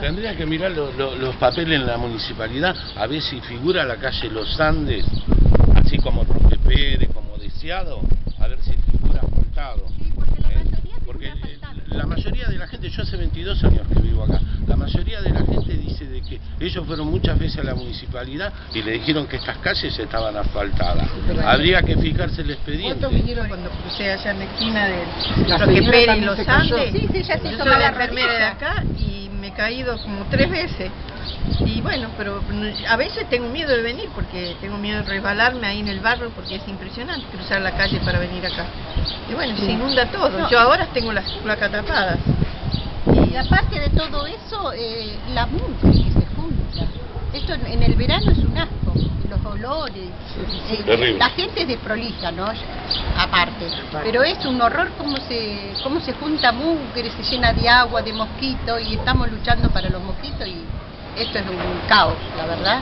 Tendría que mirar lo- lo- los papeles en la municipalidad, a ver si figura la calle Los Andes, así como Roque Pérez, como deseado, a ver si figura asfaltado. Porque eh, la mayoría de la gente, yo hace 22 años que vivo acá, la mayoría de la gente dice de que ellos fueron muchas veces a la municipalidad y le dijeron que estas calles estaban asfaltadas. Habría que fijarse el expediente. ¿Cuántos vinieron cuando crucé allá en la esquina de La Roque señora Pérez y los. Andes? Sí, sí, ya se Yo hizo soy la la enfermera de acá y me he caído como tres veces. Y bueno, pero a veces tengo miedo de venir porque tengo miedo de resbalarme ahí en el barro porque es impresionante cruzar la calle para venir acá. Y bueno, se inunda todo. No. Yo ahora tengo las placas tapadas. Y aparte de todo eso, eh, la mugre que se junta. Esto en, en el verano es un asco, los olores. eh, Terrible. la gente es desprolija, ¿no? Aparte. Pero es un horror cómo se, cómo se junta mugre, se llena de agua, de mosquitos y estamos luchando para los mosquitos y esto es un caos, la verdad.